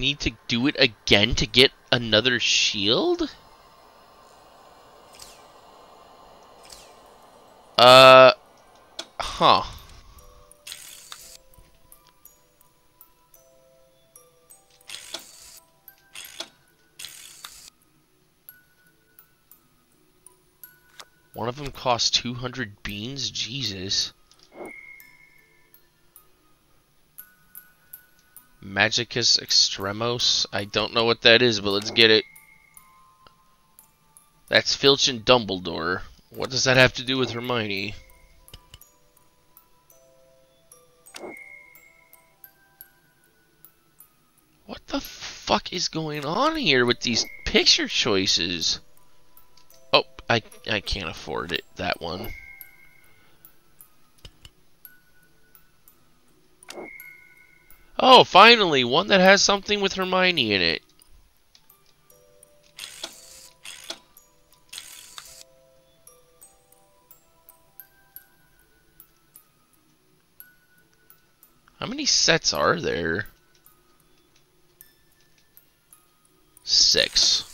need to do it again to get another shield? Uh, huh. One of them costs 200 beans? Jesus. Magicus Extremos? I don't know what that is, but let's get it. That's Filch and Dumbledore. What does that have to do with Hermione? What the fuck is going on here with these picture choices? Oh, I, I can't afford it, that one. Oh, finally, one that has something with Hermione in it. How many sets are there? Six.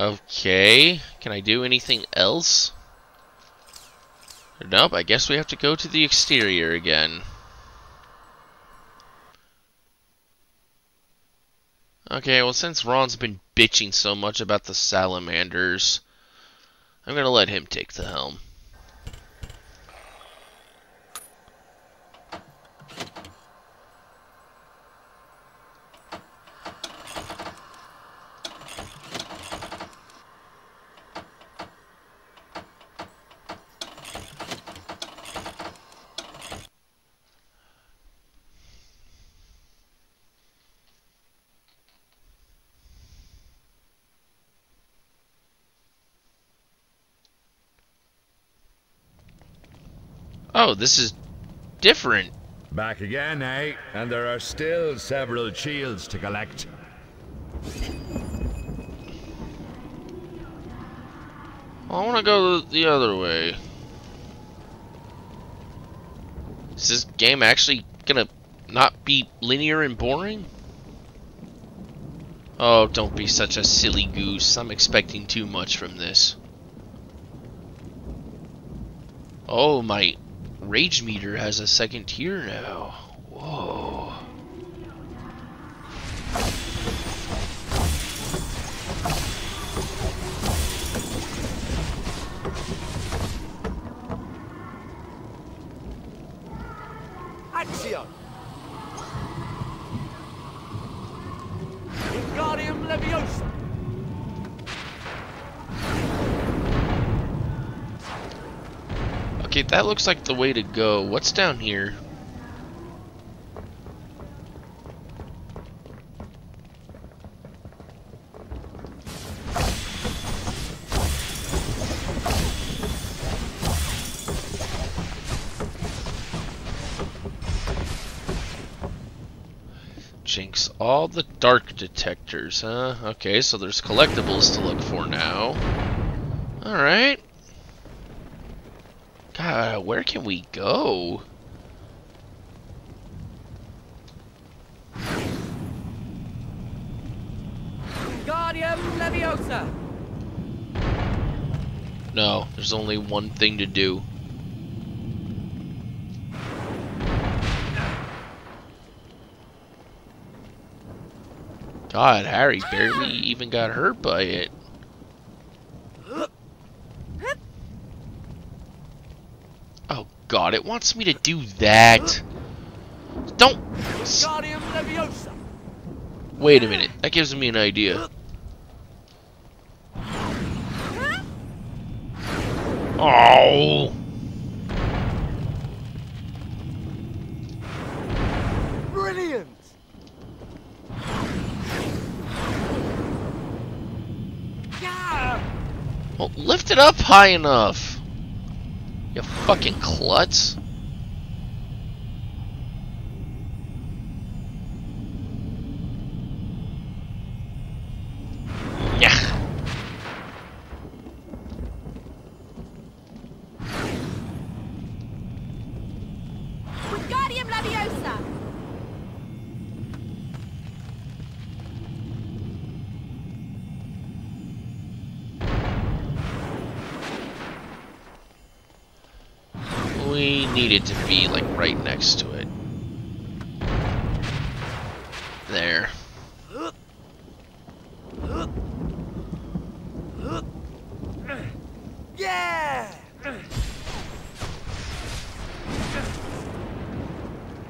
Okay, can I do anything else? Nope, I guess we have to go to the exterior again. Okay, well since Ron's been bitching so much about the salamanders, I'm gonna let him take the helm. Oh, this is different. Back again, eh? And there are still several shields to collect. I want to go the other way. Is this game actually gonna not be linear and boring? Oh, don't be such a silly goose. I'm expecting too much from this. Oh, my rage meter has a second tier now. Whoa. That looks like the way to go. What's down here? Jinx, all the dark detectors, huh? Okay, so there's collectibles to look for now. Alright. God, where can we go? Wingardium Leviosa! No, there's only one thing to do. God, Harry barely even got hurt by it. Oh God, it wants me to do that. Don't. s- Wingardium Leviosa! Wait a minute. That gives me an idea. Oh. Brilliant! Yeah! Well, lift it up high enough. You fucking klutz. We need it to be like right next to it. There. Yeah!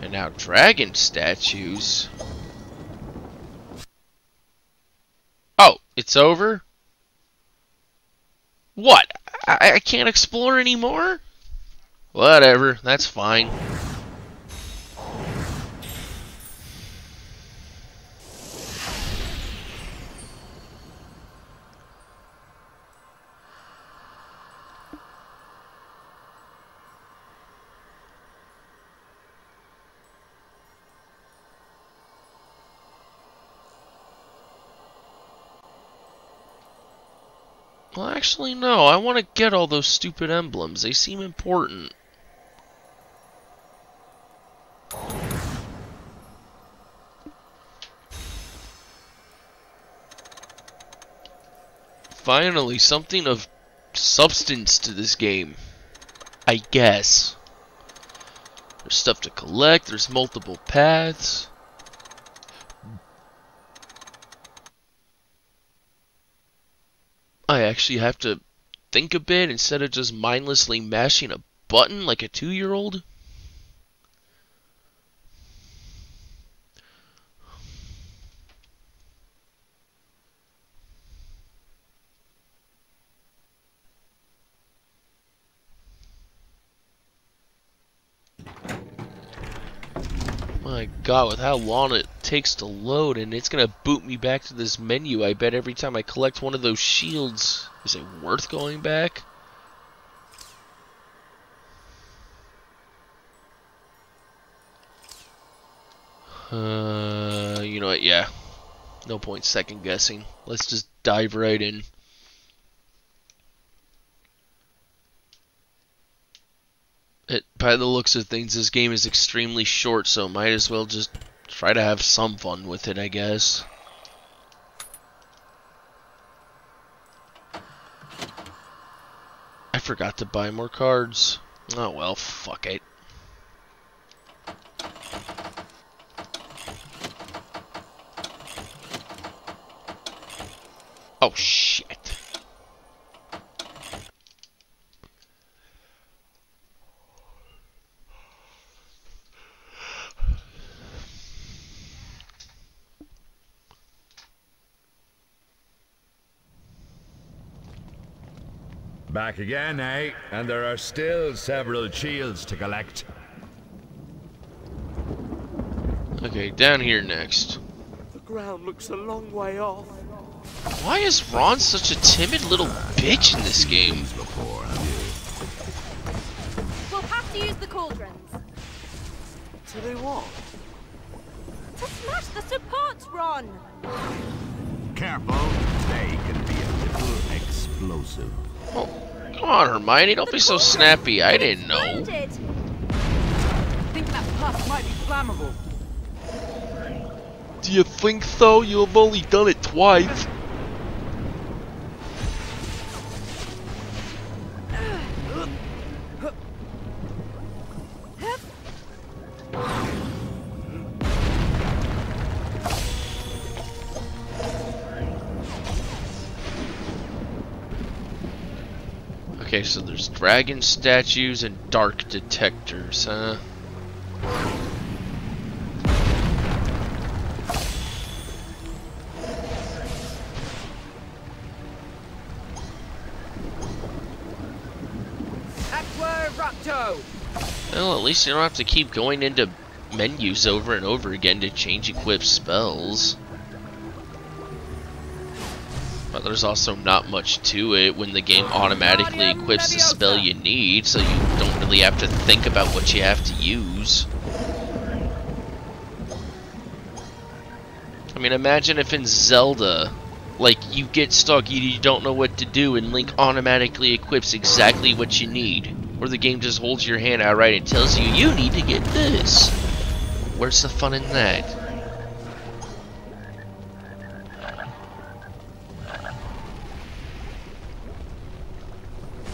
And now dragon statues. Oh, it's over? What? I, I can't explore anymore? Whatever, that's fine. Well, actually, no. I want to get all those stupid emblems. They seem important. Finally, something of substance to this game. I guess. There's stuff to collect, there's multiple paths. I actually have to think a bit instead of just mindlessly mashing a button like a two-year-old. My god, with how long it takes to load, and it's gonna boot me back to this menu, I bet every time I collect one of those shields. Is it worth going back? Uh, you know what, yeah. No point second guessing. Let's just dive right in. It, by the looks of things, this game is extremely short, so might as well just try to have some fun with it, I guess. I forgot to buy more cards. Oh well, fuck it. Oh shit. Back again, eh? And there are still several shields to collect. Okay, down here next. The ground looks a long way off. Why is Ron such a timid little bitch in this game? Before, We'll have to use the cauldrons. To do what? To smash the supports, Ron! Careful, they can be a little explosive. Oh, come on, Hermione, don't be so snappy. I didn't know. Think that puff might be flammable. Do you think so? You've only done it twice. So there's dragon statues and dark detectors, huh? Well, at least you don't have to keep going into menus over and over again to change equip spells. But there's also not much to it when the game automatically equips the spell you need, so you don't really have to think about what you have to use. I mean, imagine if in Zelda, like, you get stuck, you, don't know what to do, and Link automatically equips exactly what you need. Or the game just holds your hand outright and tells you, you need to get this. Where's the fun in that?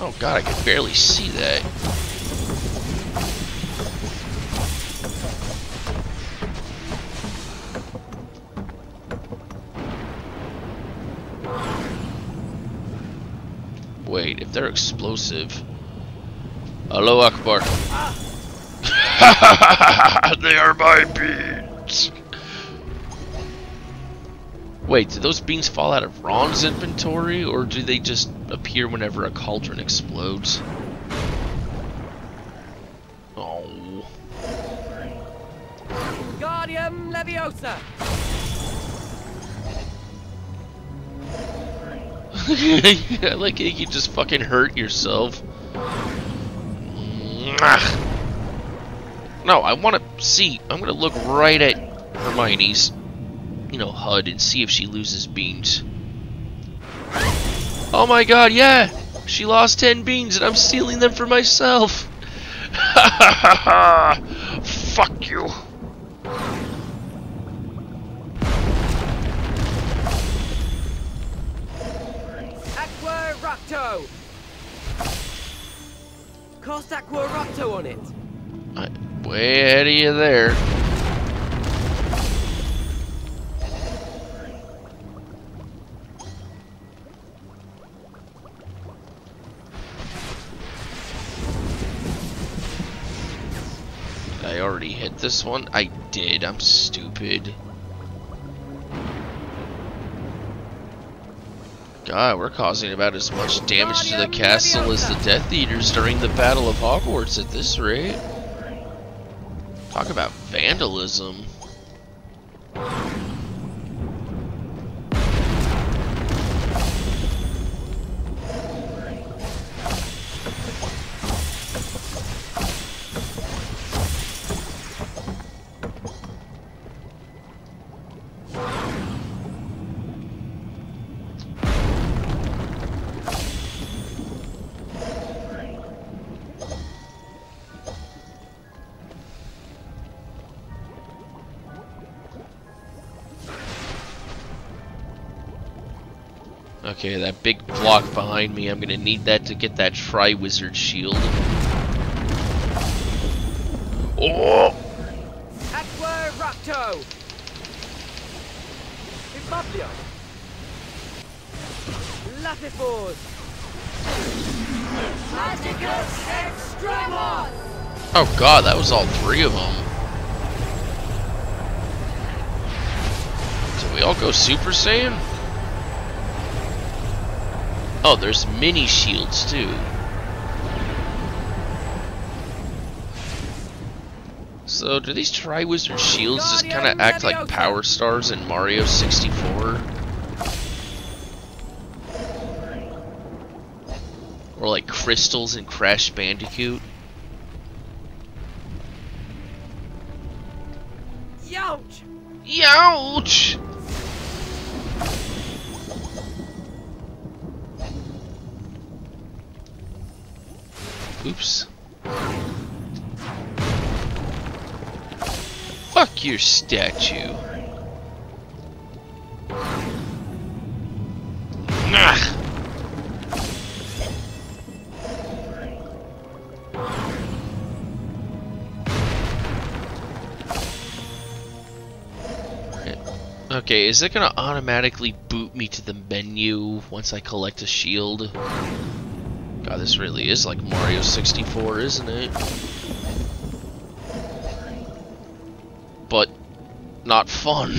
Oh god, I can barely see that. Wait, if they're explosive... Hello, Akbar. they are my beans! Wait, do those beans fall out of Ron's inventory, or do they just appear whenever a cauldron explodes? Oh. Guardium Leviosa! I like it, you just fucking hurt yourself. No, I want to see. I'm going to look right at Hermione's, you know, HUD and see if she loses beans. Oh my god, yeah! She lost 10 beans and I'm stealing them for myself! Ha ha ha! Fuck you! Aqua Rapto! Cast Aqua Rapto on it! I, way ahead of you there. This one? I did, I'm stupid. God, we're causing about as much damage to the castle as the Death Eaters during the Battle of Hogwarts at this rate. Talk about vandalism. Okay, that big block behind me, I'm gonna need that to get that Tri-Wizard shield. Oh! Aqua! Magicus! Oh god, that was all three of them. Did we all go Super Saiyan? Oh, there's mini shields too. So, do these Tri-Wizard shields just kind of act like Power Stars in Mario 64? Or like crystals in Crash Bandicoot? Youch! Youch! Oops. Fuck your statue. Ugh. Okay, is it gonna automatically boot me to the menu once I collect a shield? God, this really is like Mario 64, isn't it? But not fun.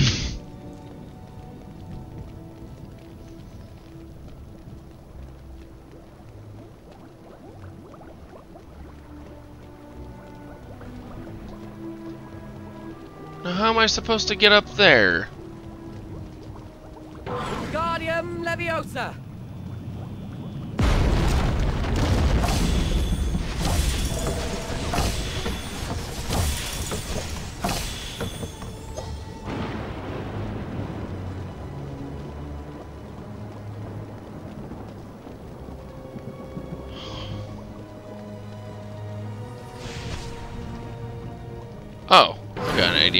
now how am I supposed to get up there? Guardium Leviosa!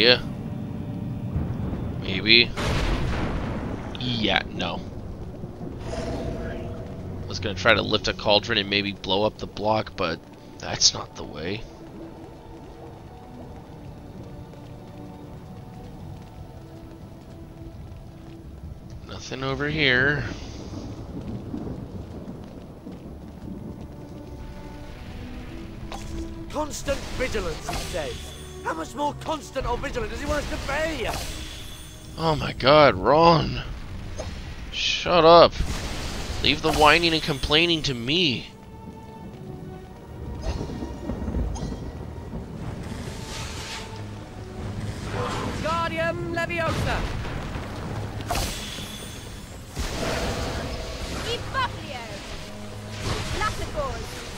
idea. Maybe. Yeah, no. I was gonna try to lift a cauldron and maybe blow up the block, but that's not the way. Nothing over here. Constant vigilance, is safe. How much more constant or vigilant does he want us to be? Oh my god, Ron. Shut up. Leave the whining and complaining to me. Guardium Leviosa! Evaplio! Latigors!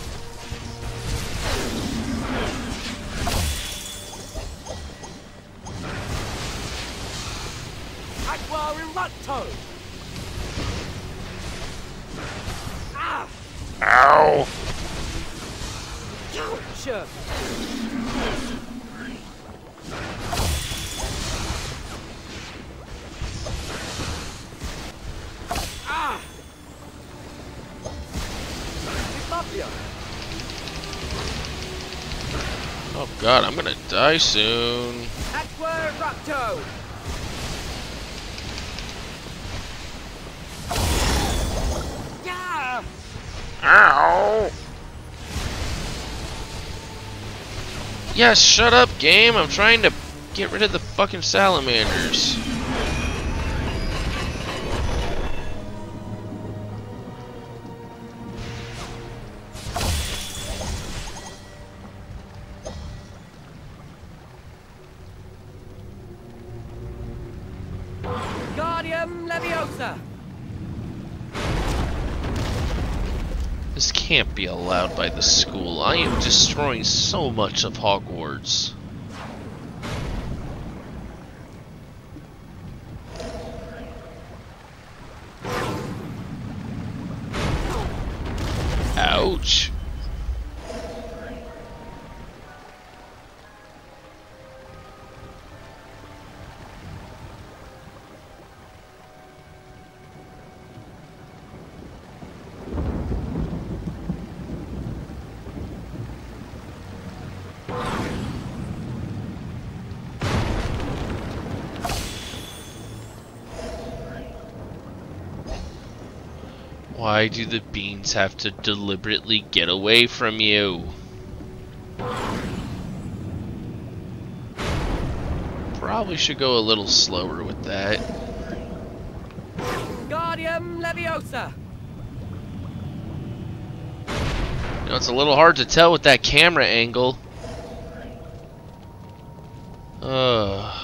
Aqua Eructo! Ah! Ow! Ouch! Ah! Oh god, I'm gonna die soon. Aqua Eructo! Ow! Yes, shut up, game. I'm trying to get rid of the fucking salamanders. Guardium Leviosa! This can't be allowed by the school. I am destroying so much of Hogwarts. Why do the beans have to deliberately get away from you? Probably should go a little slower with that. Guardium Leviosa! You know, it's a little hard to tell with that camera angle. Ugh.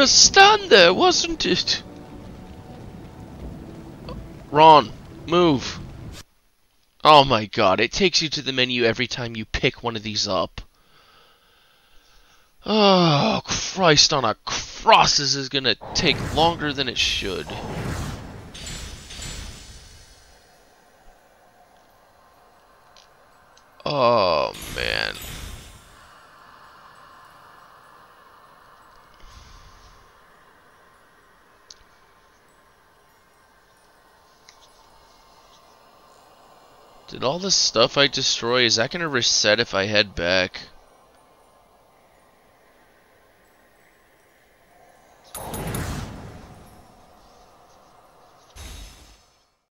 Just stand there, wasn't it? Ron, move. Oh my god, it takes you to the menu every time you pick one of these up. Oh, Christ on a cross, this is gonna take longer than it should. Oh, man. Did all this stuff I destroy, is that gonna reset if I head back?